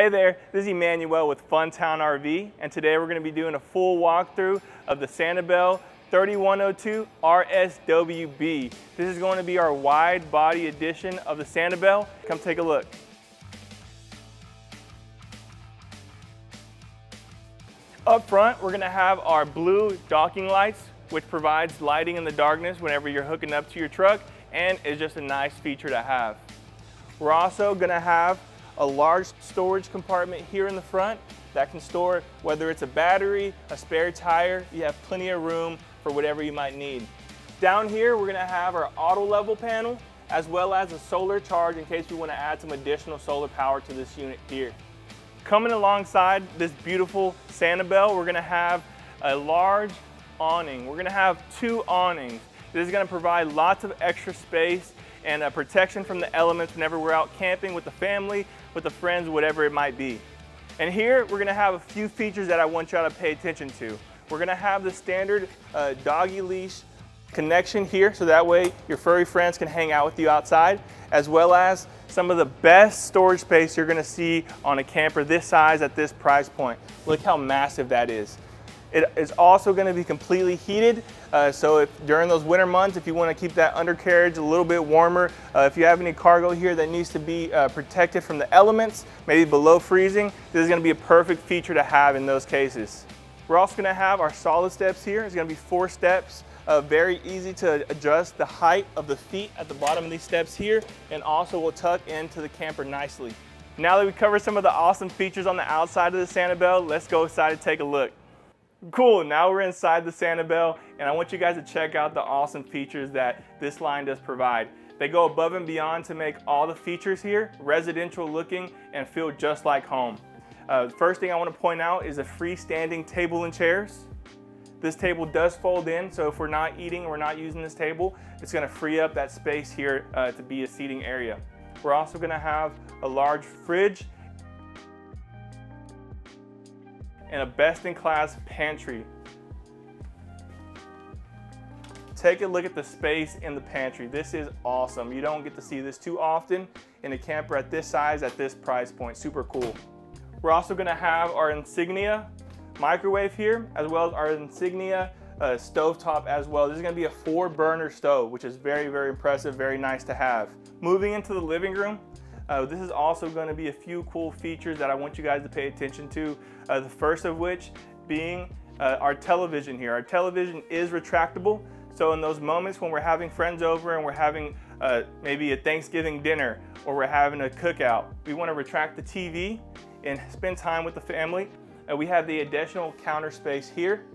Hey there, this is Emmanuel with Funtown RV, and today we're going to be doing a full walkthrough of the Sanibel 3102 RSWB. This is going to be our wide body edition of the Sanibel. Come take a look. Up front, we're going to have our blue docking lights, which provides lighting in the darkness whenever you're hooking up to your truck, and is just a nice feature to have. We're also going to have a large storage compartment here in the front that can store whether it's a battery, a spare tire, you have plenty of room for whatever you might need. Down here, we're gonna have our auto level panel as well as a solar charge in case we wanna add some additional solar power to this unit here. Coming alongside this beautiful Sanibel, we're gonna have a large awning. We're gonna have two awnings. This is gonna provide lots of extra space and uh, protection from the elements whenever we're out camping with the family, with the friends, whatever it might be. And here we're gonna have a few features that I want y'all to pay attention to. We're gonna have the standard uh, doggy leash connection here so that way your furry friends can hang out with you outside as well as some of the best storage space you're gonna see on a camper this size at this price point. Look how massive that is. It is also going to be completely heated. Uh, so if during those winter months, if you want to keep that undercarriage a little bit warmer, uh, if you have any cargo here that needs to be uh, protected from the elements, maybe below freezing, this is going to be a perfect feature to have in those cases. We're also going to have our solid steps here. It's going to be four steps. Uh, very easy to adjust the height of the feet at the bottom of these steps here and also will tuck into the camper nicely. Now that we covered some of the awesome features on the outside of the Sanibel, let's go inside and take a look. Cool, now we're inside the Sanibel and I want you guys to check out the awesome features that this line does provide. They go above and beyond to make all the features here residential looking and feel just like home. Uh, first thing I want to point out is a freestanding table and chairs. This table does fold in, so if we're not eating we're not using this table, it's going to free up that space here uh, to be a seating area. We're also going to have a large fridge and a best-in-class pantry. Take a look at the space in the pantry. This is awesome. You don't get to see this too often in a camper at this size, at this price point. Super cool. We're also gonna have our Insignia microwave here, as well as our Insignia uh, stove top as well. This is gonna be a four burner stove, which is very, very impressive, very nice to have. Moving into the living room, uh, this is also going to be a few cool features that I want you guys to pay attention to. Uh, the first of which being uh, our television here. Our television is retractable. So in those moments when we're having friends over and we're having uh, maybe a Thanksgiving dinner or we're having a cookout, we want to retract the TV and spend time with the family. We have the additional counter space here.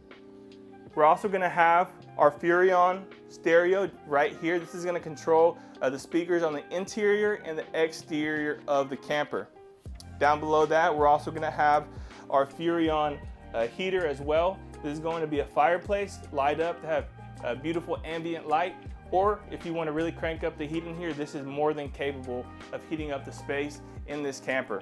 We're also going to have our Furrion stereo right here. This is going to control uh, the speakers on the interior and the exterior of the camper. Down below that, we're also going to have our Furrion uh, heater as well. This is going to be a fireplace light up to have a beautiful ambient light. Or if you want to really crank up the heat in here, this is more than capable of heating up the space in this camper.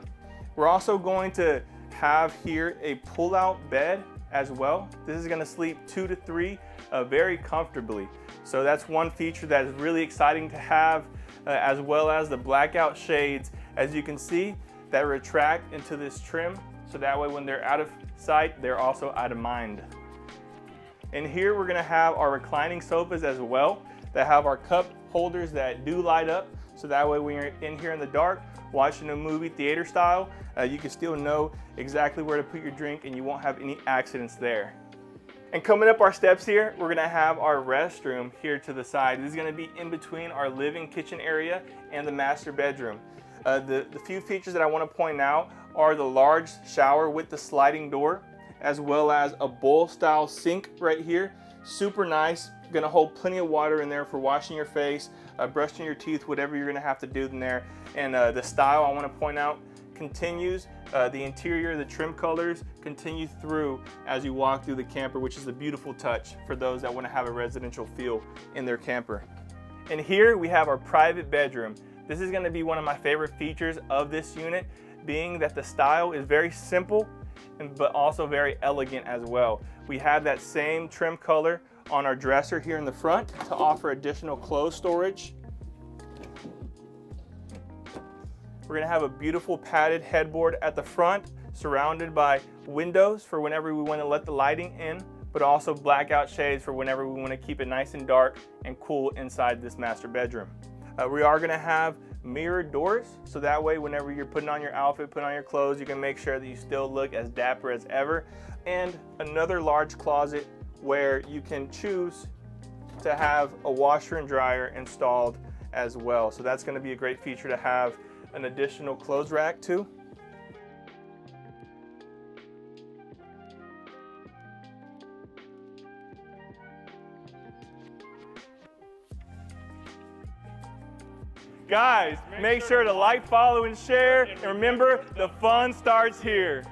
We're also going to have here a pull-out bed as well. This is gonna sleep two to three uh, very comfortably. So that's one feature that is really exciting to have, uh, as well as the blackout shades, as you can see, that retract into this trim. So that way when they're out of sight, they're also out of mind. And here we're gonna have our reclining sofas as well, that have our cup holders that do light up. So that way when you're in here in the dark, watching a movie theater style, uh, you can still know exactly where to put your drink and you won't have any accidents there. And coming up our steps here, we're gonna have our restroom here to the side. This is gonna be in between our living kitchen area and the master bedroom. Uh, the, the few features that I wanna point out are the large shower with the sliding door, as well as a bowl style sink right here. Super nice, gonna hold plenty of water in there for washing your face, uh, brushing your teeth, whatever you're gonna have to do in there. And uh, the style I wanna point out continues, uh, the interior, the trim colors continue through as you walk through the camper, which is a beautiful touch for those that wanna have a residential feel in their camper. And here we have our private bedroom. This is gonna be one of my favorite features of this unit, being that the style is very simple, but also very elegant as well. We have that same trim color on our dresser here in the front to offer additional clothes storage. We're gonna have a beautiful padded headboard at the front, surrounded by windows for whenever we wanna let the lighting in, but also blackout shades for whenever we wanna keep it nice and dark and cool inside this master bedroom. Uh, we are gonna have mirrored doors, so that way whenever you're putting on your outfit, putting on your clothes, you can make sure that you still look as dapper as ever. And another large closet where you can choose to have a washer and dryer installed as well. So that's gonna be a great feature to have an additional clothes rack too. Guys, make sure to like, follow, and share. And remember, the fun starts here.